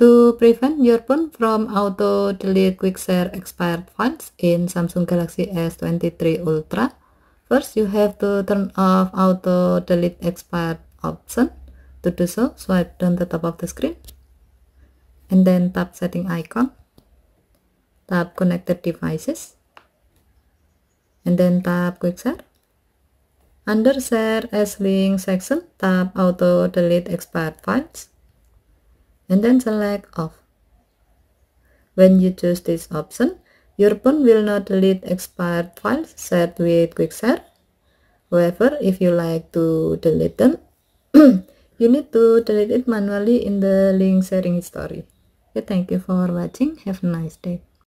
To prevent your phone from auto delete quick share expired files in Samsung Galaxy S23 Ultra, first you have to turn off auto delete expired option. To do so, swipe down the top of the screen and then tap setting icon, tap connected devices, and then tap quick share. Under share as link section, tap auto delete expired files and then select off. When you choose this option, your phone will not delete expired files shared with QuickShare. However, if you like to delete them, you need to delete it manually in the link sharing history. Thank you for watching. Have a nice day.